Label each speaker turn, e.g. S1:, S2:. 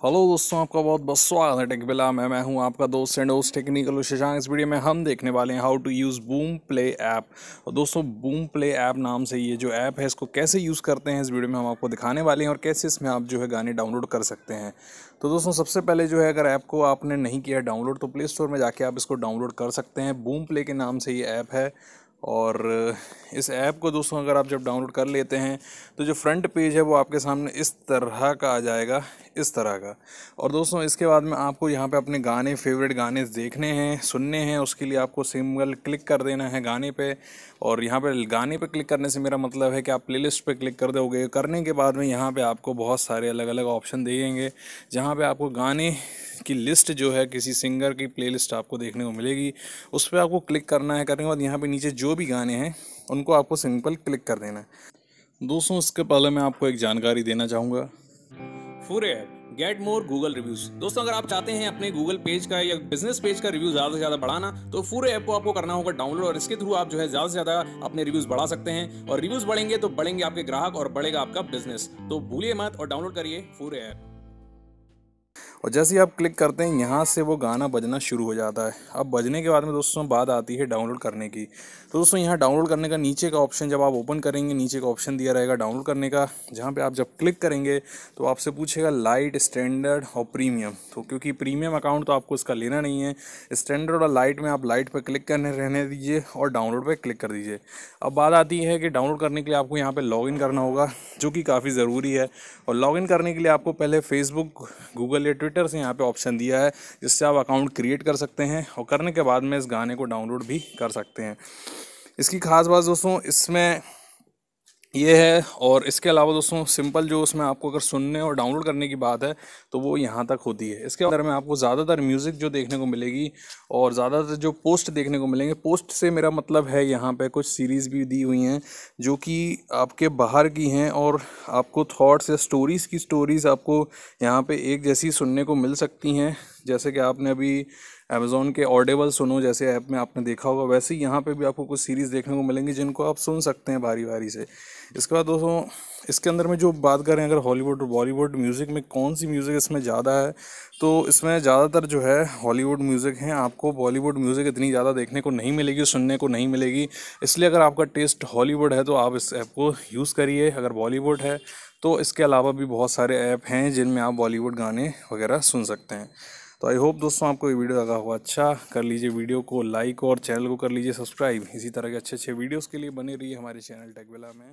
S1: Hello दोस्तों, आपका बहुत बहुत स्वागत है टेक बिला में। मैं हूँ आपका दोस्त एंड दोस्त टेक्निकल शशांक इस वीडियो में हम देखने वाले हैं how to use Boom Play app और दोस्तों बूम प्ले ऐप नाम से ये जो ऐप है, इसको कैसे यूज़ करते हैं, इस वीडियो में हम आपको दिखाने वाले हैं और कैसे इसमें आप जो है गाने डाउनलोड कर सकते हैं। तो दोस्तों, सबसे पहले जो है, अगर ऐप को आपने नहीं किया डाउनलोड तो प्ले स्टोर में जाके आप इसको डाउनलोड कर सकते हैं। बूम प्ले के नाम से ये ऐप है। और इस ऐप को दोस्तों अगर आप जब डाउनलोड कर लेते हैं तो जो फ्रंट पेज है वो आपके सामने इस तरह का आ जाएगा, इस तरह का। और दोस्तों, इसके बाद में आपको यहाँ पे अपने गाने फेवरेट गाने देखने हैं, सुनने हैं, उसके लिए आपको सिंगल क्लिक कर देना है गाने पे। और यहाँ पे गाने पे क्लिक करने से मेरा मतलब है कि आप प्लेलिस्ट पे क्लिक कर दोगे। करने के बाद में यहाँ पे आपको बहुत सारे अलग अलग ऑप्शन देंगे, जहाँ पे आपको गाने की लिस्ट जो है किसी सिंगर की प्लेलिस्ट आपको देखने को मिलेगी। उस पर आपको क्लिक करना है, करने के बाद यहाँ पे नीचे जो भी गाने हैं, उनको आपको सिंपल क्लिक कर देना है। दोस्तों, इसके पहले मैं आपको एक जानकारी देना चाहूँगा।
S2: फूरे app get more Google reviews. दोस्तों, अगर आप चाहते हैं अपने गूगल पेज का या बिज़नेस पेज का रिव्यू ज़्यादा से ज़्यादा बढ़ाना तो पूरे ऐप को आपको करना होगा डाउनलोड और इसके थ्रू आप जो है ज़्यादा से ज़्यादा अपने रिव्यूज़ बढ़ा सकते हैं। और रिव्यूज़ बढ़ेंगे तो बढ़ेंगे आपके ग्राहक और बढ़ेगा आपका बिज़नेस। तो भूलिए मत और डाउनलोड करिए पूरे ऐप।
S1: और जैसे ही आप क्लिक करते हैं, यहाँ से वो गाना बजना शुरू हो जाता है। अब बजने के बाद में दोस्तों बात आती है डाउनलोड करने की। तो दोस्तों यहाँ डाउनलोड करने का नीचे का ऑप्शन जब आप ओपन करेंगे, नीचे का ऑप्शन दिया रहेगा डाउनलोड करने का, जहाँ पे आप जब क्लिक करेंगे तो आपसे पूछेगा लाइट, स्टैंडर्ड और प्रीमियम। तो क्योंकि प्रीमियम अकाउंट तो आपको इसका लेना नहीं है, स्टैंडर्ड और लाइट में आप लाइट पर क्लिक करने रहने दीजिए और डाउनलोड पर क्लिक कर दीजिए। अब बात आती है कि डाउनलोड करने के लिए आपको यहाँ पर लॉग करना होगा, जो कि काफ़ी ज़रूरी है। और लॉग करने के लिए आपको पहले फेसबुक गूगल या ट्विटर से यहाँ पे ऑप्शन दिया है, जिससे आप अकाउंट क्रिएट कर सकते हैं और करने के बाद में इस गाने को डाउनलोड भी कर सकते हैं। इसकी खास बात दोस्तों, इसमें ये है और इसके अलावा दोस्तों, सिंपल जो उसमें आपको अगर सुनने और डाउनलोड करने की बात है तो वो यहाँ तक होती है। इसके अंदर में आपको ज़्यादातर म्यूज़िक जो देखने को मिलेगी और ज़्यादातर जो पोस्ट देखने को मिलेंगे, पोस्ट से मेरा मतलब है यहाँ पे कुछ सीरीज़ भी दी हुई हैं, जो कि आपके बाहर की हैं और आपको थाट्स या स्टोरीज़ की स्टोरीज़ आपको यहाँ पर एक जैसी सुनने को मिल सकती हैं। जैसे कि आपने अभी अमेज़ोन के ऑडेबल सुनो, जैसे ऐप में आपने देखा होगा, वैसे ही यहाँ पे भी आपको कुछ सीरीज़ देखने को मिलेंगी जिनको आप सुन सकते हैं बारी बारी से। इसके बाद दोस्तों, इसके अंदर में जो बात करें अगर हॉलीवुड और बॉलीवुड म्यूज़िक में कौन सी म्यूज़िक इसमें ज़्यादा है तो इसमें ज़्यादातर जो है हॉलीवुड म्यूज़िक हैं। आपको बॉलीवुड म्यूज़िक इतनी ज़्यादा देखने को नहीं मिलेगी, सुनने को नहीं मिलेगी। इसलिए अगर आपका टेस्ट हॉलीवुड है तो आप इस ऐप को यूज़ करिए, अगर बॉलीवुड है तो इसके अलावा भी बहुत सारे ऐप हैं जिनमें आप बॉलीवुड गाने वगैरह सुन सकते हैं। तो आई होप दोस्तों आपको ये वीडियो लगा हुआ अच्छा कर लीजिए वीडियो को लाइक और चैनल को कर लीजिए सब्सक्राइब इसी तरह के अच्छे अच्छे वीडियोज़ के लिए बने रहिए हमारे चैनल टेकवेला में।